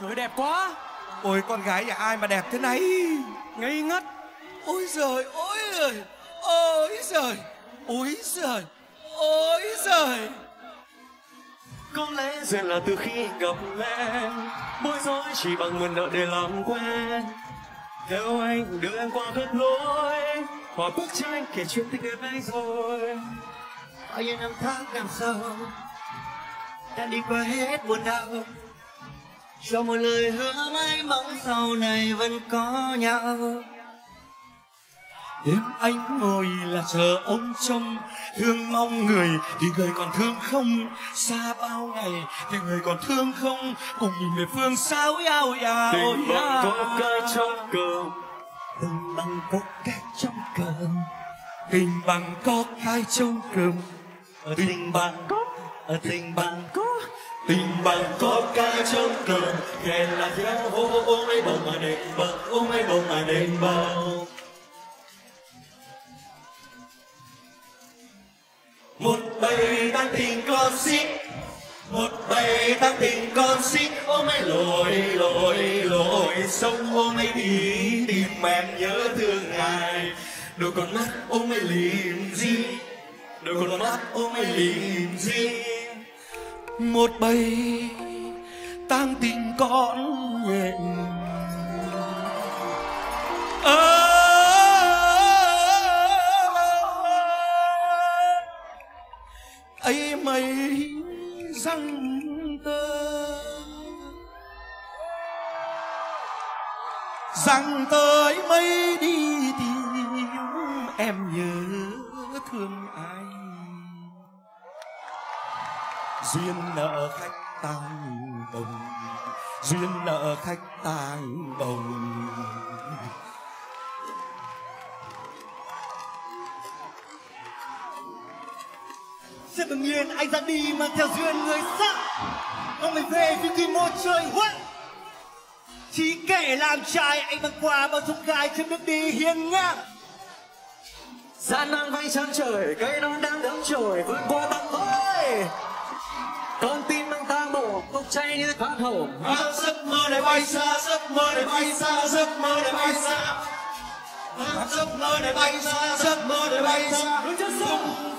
Trời đẹp quá. Ôi, con gái nhà ai mà đẹp thế này? Ngây ngất. Ôi giời ôi giời Ôi giời Ôi giời Ôi giời. Có lẽ duyên là từ khi gặp em, Bối rối chỉ bằng nguồn nợ để làm quen. Theo anh, đưa em qua hết lối, Hòa bức tranh kể chuyện tình em ấy rồi. Bao nhiêu năm tháng năm sau đã đi qua hết buồn đau cho một lời hứa mãi mong sau này vẫn có nhau. Đêm anh ngồi là chờ ông trông Thương mong người thì người còn thương không. Xa bao ngày thì người còn thương không Cùng nhìn về phương sao yao yao Tình bằng có cái trong cơm tình bằng có cái trong cơm Tình bằng có hai trong ở tình bằng có ở tình bằng có Tình bằng có ca trong cờ Khen là khen hô hô ôm ấy bồng mà đêm bồng Ôm ấy bồng mà đêm bồng Một bầy đang tình con xích một bầy đang tình con xích ôm ấy lội lội lội sông ôm ấy đi tìm em nhớ thương ngài đôi con mắt ôm ấy lìm gì đôi con mắt ôm ấy lìm gì một bầy tang tình con nguyện ấy mây răng tơ. Răng tới mây đi tìm em nhớ. Duyên nợ khách tang bồng duyên nợ khách tang bồng sẽ tự nhiên anh ra đi mang theo duyên người sắc không phải về vì tìm một trời huân chỉ kể làm trai anh mang qua bao dung gai trên nước đi hiên ngang. Gian nan vay chân trời cây non đang đẫm trồi vượt qua băng ôi cháy như thoát hồng À, giấc mơ này bay xa giấc mơ này bay xa giấc mơ này bay xa. Giấc mơ này bay xa giấc mơ này bay xa. Đôi chân sông